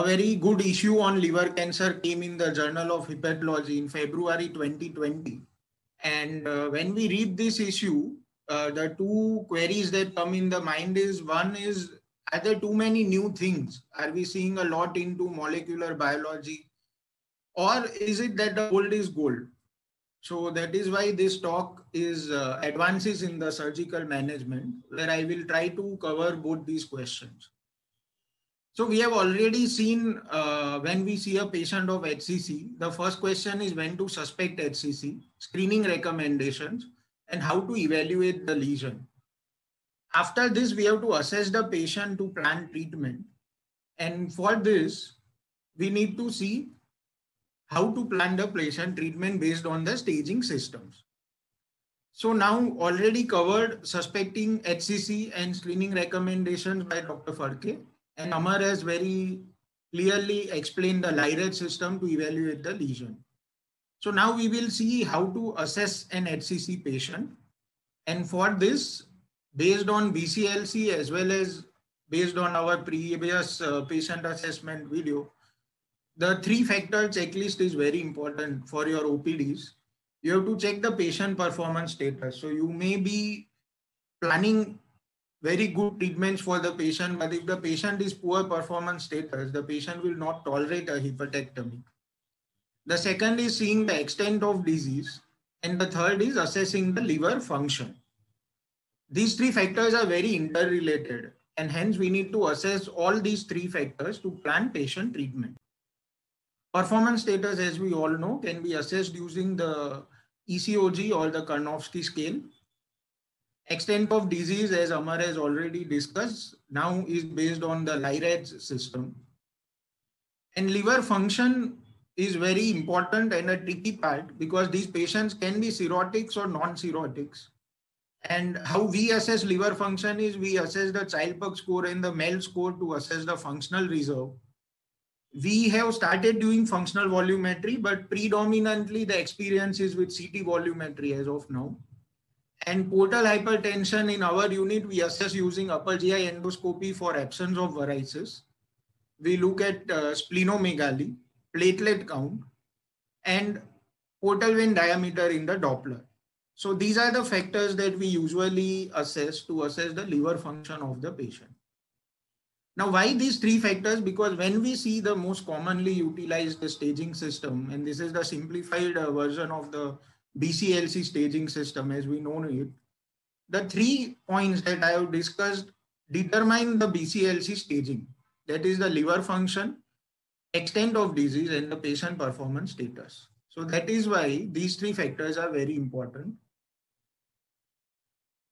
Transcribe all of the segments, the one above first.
a very good issue on liver cancer came in the Journal of Hepatology in February 2020. And uh, when we read this issue, uh, the two queries that come in the mind is one is are there too many new things? Are we seeing a lot into molecular biology? Or is it that the old is gold? So that is why this talk is uh, advances in the surgical management, where I will try to cover both these questions. So we have already seen uh, when we see a patient of HCC, the first question is when to suspect HCC, screening recommendations, and how to evaluate the lesion. After this, we have to assess the patient to plan treatment. And for this, we need to see how to plan the patient treatment based on the staging systems. So now already covered suspecting HCC and screening recommendations by Dr. Phadke. And Amar has very clearly explained the LIRAD system to evaluate the lesion. So now we will see how to assess an HCC patient. And for this, based on BCLC as well as based on our previous uh, patient assessment video, the three factor checklist is very important for your OPDs. You have to check the patient performance status. So you may be planning very good treatments for the patient, but if the patient is poor performance status, the patient will not tolerate a hepatectomy. The second is seeing the extent of disease. And the third is assessing the liver function. These three factors are very interrelated and hence we need to assess all these three factors to plan patient treatment. Performance status, as we all know, can be assessed using the ECOG or the Karnofsky scale. Extent of disease, as Amar has already discussed, now is based on the LIRADS system. And liver function is very important and a tricky part because these patients can be cirrhotics or non-cirrhotics. And how we assess liver function is we assess the Child-Pugh score and the MELD score to assess the functional reserve. We have started doing functional volumetry, but predominantly the experience is with CT volumetry as of now. And portal hypertension in our unit, we assess using upper GI endoscopy for absence of varices. We look at uh, splenomegaly, platelet count, and portal vein diameter in the Doppler. So these are the factors that we usually assess to assess the liver function of the patient. Now, why these three factors? Because when we see the most commonly utilized staging system, and this is the simplified uh, version of the BCLC staging system as we know it, the three points that I have discussed determine the BCLC staging. That is the liver function, extent of disease, and the patient performance status. So that is why these three factors are very important.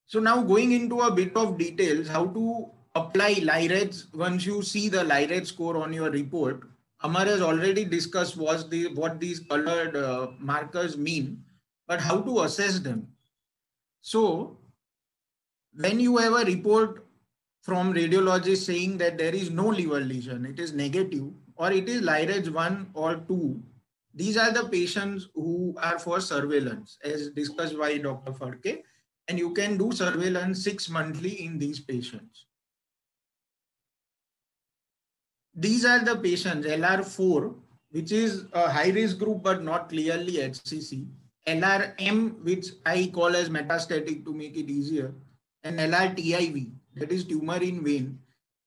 So now going into a bit of details, how to apply LIRADS once you see the LIRAD score on your report. Amar has already discussed what, the, what these colored uh, markers mean, but how to assess them. So when you have a report from radiologist saying that there is no liver lesion, it is negative, or it is LIRADS 1 or 2, these are the patients who are for surveillance, as discussed by Dr. Phadke and you can do surveillance six monthly in these patients. These are the patients, LR4, which is a high risk group, but not clearly HCC. LRM, which I call as metastatic to make it easier, and LRTIV, that is tumor in vein.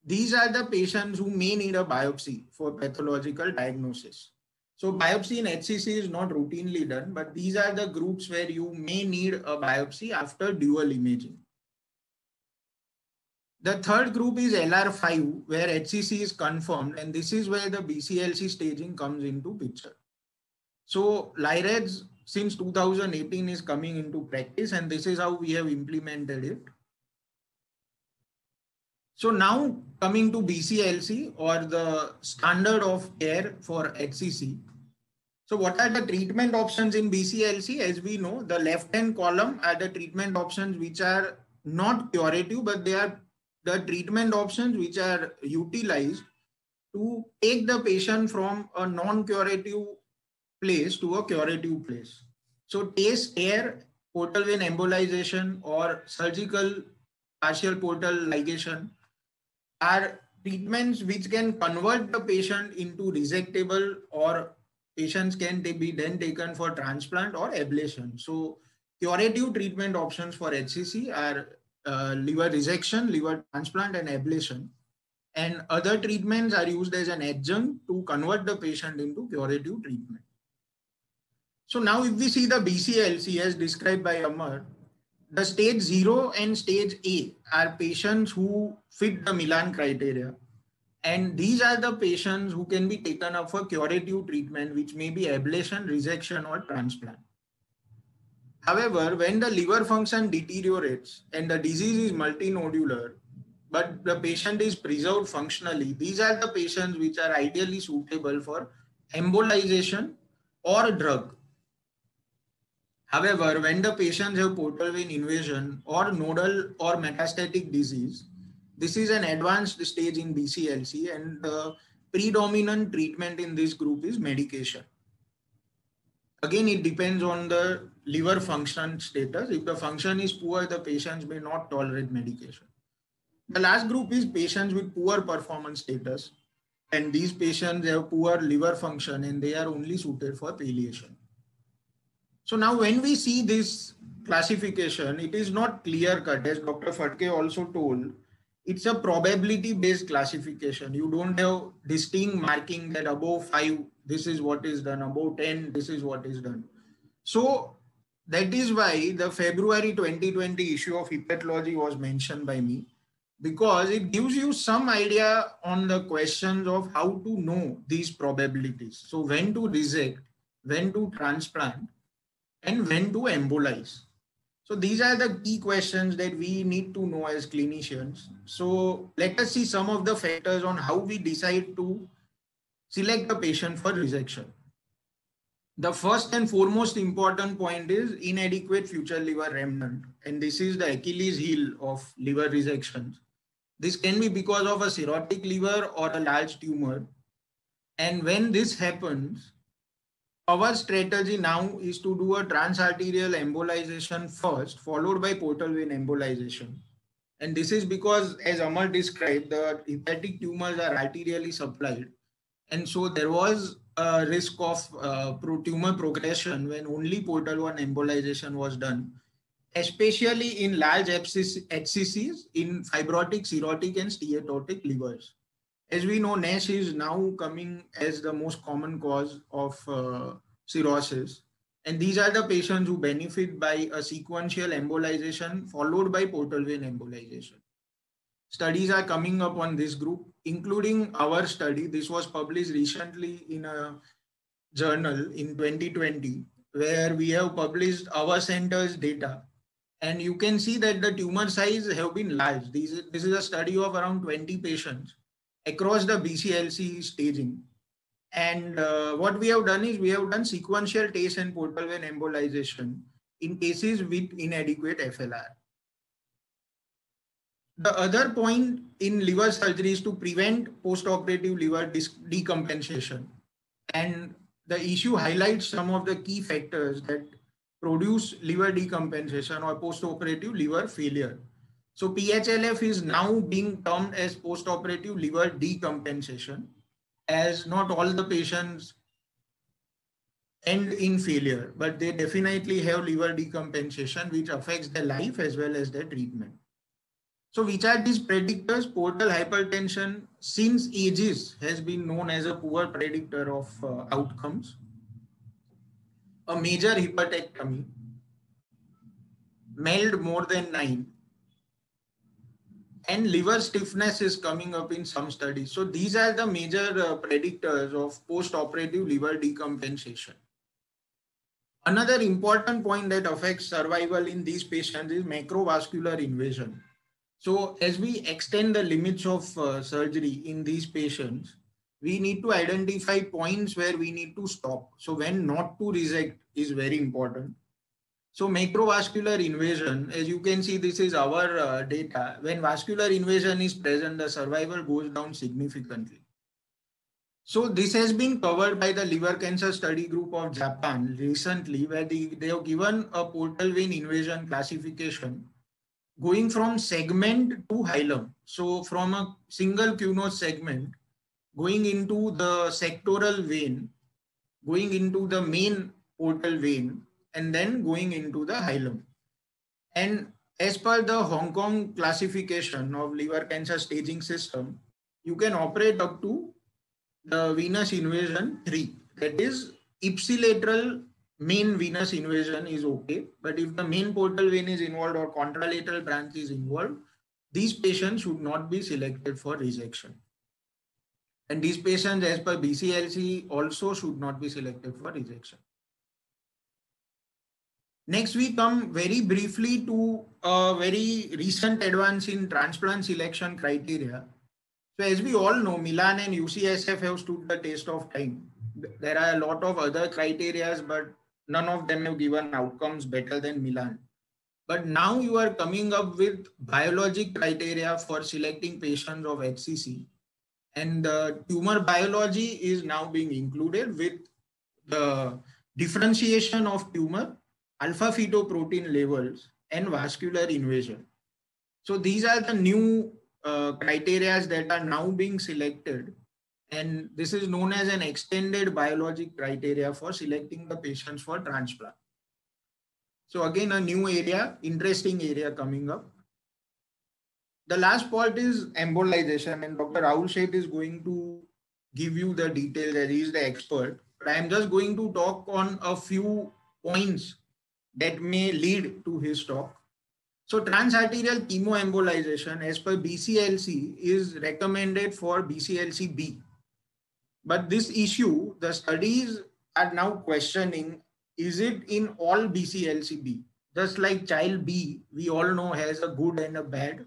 These are the patients who may need a biopsy for pathological diagnosis. So biopsy in HCC is not routinely done, but these are the groups where you may need a biopsy after dual imaging. The third group is LR5, where HCC is confirmed, and this is where the BCLC staging comes into picture. So LIRADS since 2018 is coming into practice, and this is how we have implemented it. So now coming to BCLC or the standard of care for HCC, so what are the treatment options in BCLC? As we know, the left-hand column are the treatment options which are not curative, but they are the treatment options which are utilized to take the patient from a non-curative place to a curative place. So TACE, TARE, portal vein embolization or surgical partial portal ligation are treatments which can convert the patient into resectable or patients can they be then taken for transplant or ablation. So curative treatment options for HCC are uh, liver resection, liver transplant and ablation. And other treatments are used as an adjunct to convert the patient into curative treatment. So now if we see the BCLC as described by Amar, the stage 0 and stage A are patients who fit the Milan criteria. And these are the patients who can be taken up for curative treatment, which may be ablation, resection, or transplant. However, when the liver function deteriorates and the disease is multinodular, but the patient is preserved functionally, these are the patients which are ideally suitable for embolization or drug. However, when the patients have portal vein invasion or nodal or metastatic disease, this is an advanced stage in BCLC and the predominant treatment in this group is medication. Again, it depends on the liver function status. If the function is poor, the patients may not tolerate medication. The last group is patients with poor performance status. And these patients have poor liver function and they are only suited for palliation. So now when we see this classification, it is not clear cut as Dr. Phadke also told. It's a probability based classification. You don't have distinct marking that above five, this is what is done, above 10, this is what is done. So that is why the February 2020 issue of hepatology was mentioned by me because it gives you some idea on the questions of how to know these probabilities. So when to resect, when to transplant, and when to embolize. So these are the key questions that we need to know as clinicians. So let us see some of the factors on how we decide to select a patient for resection. The first and foremost important point is inadequate future liver remnant. And this is the Achilles heel of liver resections. This can be because of a cirrhotic liver or a large tumor. And when this happens, our strategy now is to do a transarterial embolization first, followed by portal vein embolization. And this is because, as Amar described, the hepatic tumors are arterially supplied. And so there was a risk of uh, tumor progression when only portal vein embolization was done, especially in large HCCs, in fibrotic, cirrhotic, and steatotic livers as we know, NASH is now coming as the most common cause of uh, cirrhosis. And these are the patients who benefit by a sequential embolization followed by portal vein embolization. Studies are coming up on this group, including our study. This was published recently in a journal in 2020, where we have published our center's data. And you can see that the tumor size have been large. this is a study of around 20 patients across the BCLC staging. And uh, what we have done is we have done sequential TACE and portal vein embolization in cases with inadequate FLR. The other point in liver surgery is to prevent postoperative liver decompensation. And the issue highlights some of the key factors that produce liver decompensation or postoperative liver failure. So PHLF is now being termed as postoperative liver decompensation as not all the patients end in failure, but they definitely have liver decompensation which affects their life as well as their treatment. So which are these predictors? Portal hypertension since ages has been known as a poor predictor of uh, outcomes. A major hepatectomy, MELD more than 9, and liver stiffness is coming up in some studies. So these are the major uh, predictors of post-operative liver decompensation. Another important point that affects survival in these patients is macrovascular invasion. So as we extend the limits of uh, surgery in these patients, we need to identify points where we need to stop. So when not to resect is very important. So macrovascular invasion, as you can see, this is our uh, data. When vascular invasion is present, the survival goes down significantly. So this has been covered by the liver cancer study group of Japan recently, where they, they have given a portal vein invasion classification going from segment to hilum. So from a single Couinaud segment, going into the sectoral vein, going into the main portal vein, and then going into the hilum. And as per the Hong Kong classification of liver cancer staging system, you can operate up to the venous invasion 3. That is ipsilateral main venous invasion is okay. But if the main portal vein is involved or contralateral branch is involved, these patients should not be selected for resection. And these patients as per BCLC also should not be selected for resection. Next, we come very briefly to a very recent advance in transplant selection criteria. So as we all know, Milan and UCSF have stood the test of time. There are a lot of other criterias, but none of them have given outcomes better than Milan. But now you are coming up with biologic criteria for selecting patients of HCC. And the tumor biology is now being included with the differentiation of tumor, alpha fetoprotein levels, and vascular invasion. So these are the new uh, criteria that are now being selected and this is known as an extended biologic criteria for selecting the patients for transplant. So again, a new area, interesting area coming up. The last part is embolization and Dr. Rahul Sheth is going to give you the details as he is the expert. But I am just going to talk on a few points that may lead to his talk. So transarterial chemoembolization as per BCLC is recommended for BCLC B. But this issue, the studies are now questioning, is it in all BCLC-B? Just like child B, we all know has a good and a bad.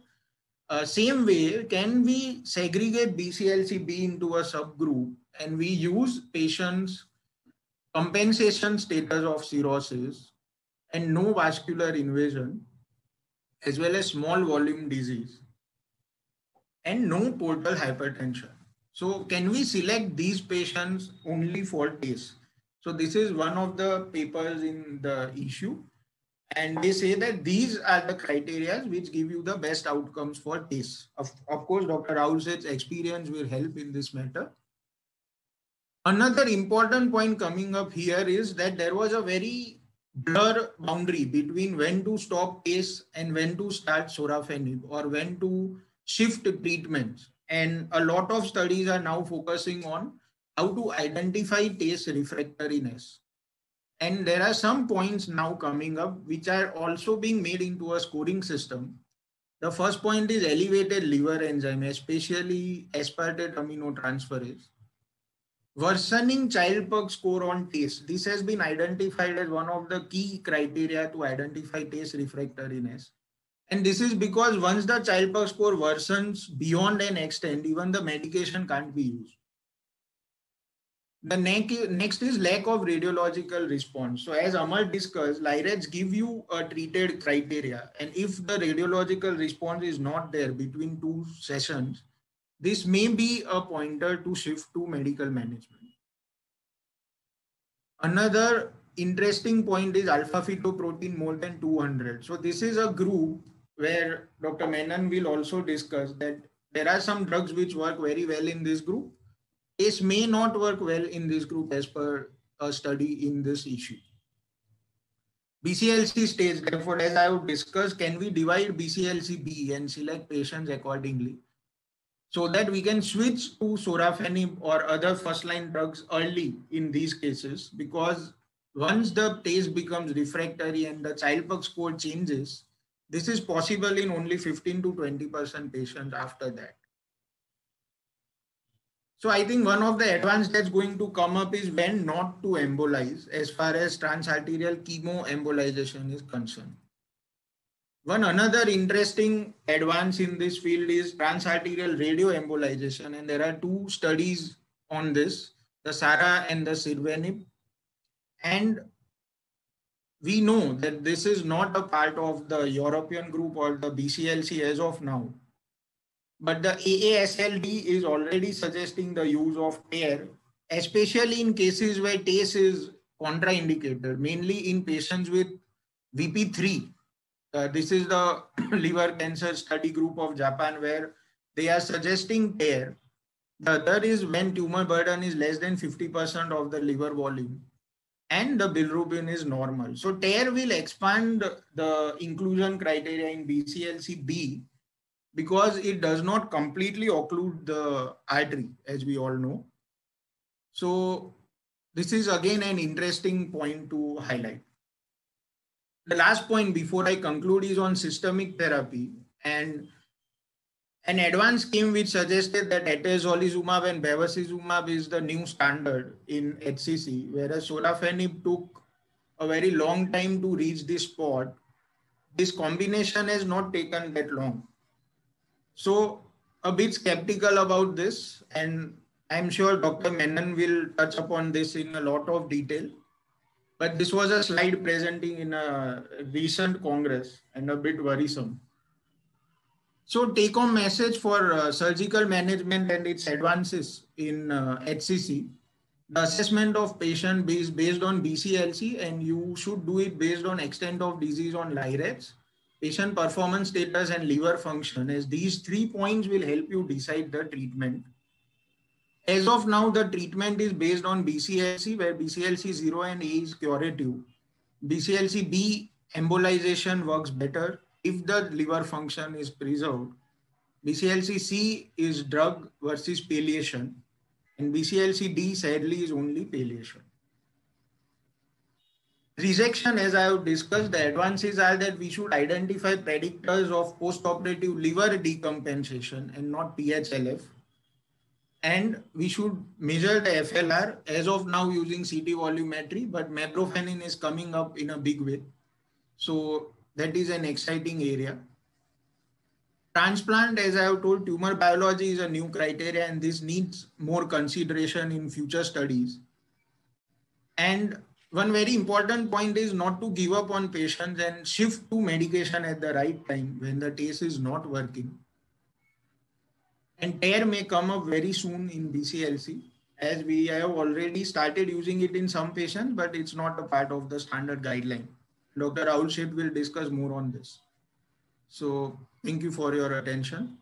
Uh, same way, can we segregate BCLC-B into a subgroup and we use patients' compensation status of cirrhosis and no vascular invasion, as well as small volume disease and no portal hypertension. So can we select these patients only for TACE? So this is one of the papers in the issue. And they say that these are the criteria which give you the best outcomes for TACE. Of, of course, Dr. Rahul's experience will help in this matter. Another important point coming up here is that there was a very blur boundary between when to stop TACE and when to start sorafenib or when to shift treatments. And a lot of studies are now focusing on how to identify TACE refractoriness. And there are some points now coming up which are also being made into a scoring system. The first point is elevated liver enzyme, especially aspartate aminotransferase. Worsening Child-Pugh score on TACE. This has been identified as one of the key criteria to identify TACE refractoriness. And this is because once the Child-Pugh score worsens beyond an extent, even the medication can't be used. The next is lack of radiological response. So as Amar discussed, LIRADS give you a treated criteria. And if the radiological response is not there between two sessions, this may be a pointer to shift to medical management. Another interesting point is alpha fetoprotein more than 200. So this is a group where Dr. Menon will also discuss that there are some drugs which work very well in this group. This may not work well in this group as per a study in this issue. BCLC stage, therefore, as I would discuss, can we divide BCLC B and select patients accordingly so that we can switch to sorafenib or other first-line drugs early in these cases because once the TACE becomes refractory and the Child-Pugh score changes, this is possible in only 15 to 20% patients after that. So I think one of the advances that's going to come up is when not to embolize as far as transarterial chemo embolization is concerned. One another interesting advance in this field is transarterial radioembolization and there are two studies on this, the SARAH and the SIRveNIB. And we know that this is not a part of the European group or the BCLC as of now. But the AASLD is already suggesting the use of TARE, especially in cases where TACE is contraindicated, mainly in patients with VP3, Uh, this is the liver cancer study group of Japan where they are suggesting TARE. The other is when tumor burden is less than 50% of the liver volume and the bilirubin is normal. So TARE will expand the inclusion criteria in BCLC-B because it does not completely occlude the artery, as we all know. So this is again an interesting point to highlight. The last point before I conclude is on systemic therapy and an advance scheme which suggested that atezolizumab and bevacizumab is the new standard in HCC, whereas sorafenib took a very long time to reach this spot. This combination has not taken that long. So a bit skeptical about this and I'm sure Dr. Menon will touch upon this in a lot of detail. But this was a slide presenting in a recent Congress and a bit worrisome. So take home message for uh, surgical management and its advances in uh, HCC. The assessment of patient is based on BCLC and you should do it based on extent of disease on LIRADS, patient performance status and liver function as these three points will help you decide the treatment. As of now, the treatment is based on BCLC where BCLC 0 and A is curative. BCLC B embolization works better if the liver function is preserved, BCLC-C is drug versus palliation, and BCLC-D sadly is only palliation. Resection, as I have discussed, the advances are that we should identify predictors of postoperative liver decompensation and not PHLF. And we should measure the FLR as of now using CT volumetry, but mebrofenin is coming up in a big way. So that is an exciting area. Transplant, as I have told, tumor biology is a new criteria and this needs more consideration in future studies. And one very important point is not to give up on patients and shift to medication at the right time when the TACE is not working. And TARE may come up very soon in BCLC as we have already started using it in some patients, but it's not a part of the standard guideline. Dr. Sheth will discuss more on this. So thank you for your attention.